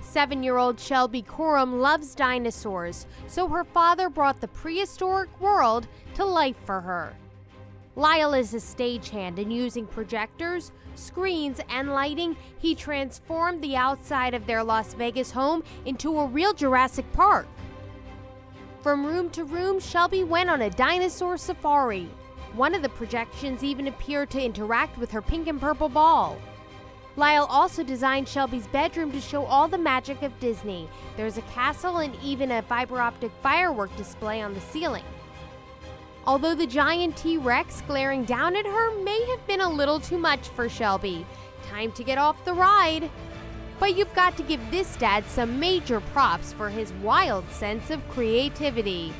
Seven year old Shelby Coram loves dinosaurs, so her father brought the prehistoric world to life for her. Lyle is a stagehand, and using projectors, screens, and lighting, he transformed the outside of their Las Vegas home into a real Jurassic Park. From room to room, Shelby went on a dinosaur safari. One of the projections even appeared to interact with her pink and purple ball. Lyle also designed Shelby's bedroom to show all the magic of Disney. There's a castle and even a fiber optic firework display on the ceiling. Although the giant T Rex glaring down at her may have been a little too much for Shelby. Time to get off the ride. But you've got to give this dad some major props for his wild sense of creativity.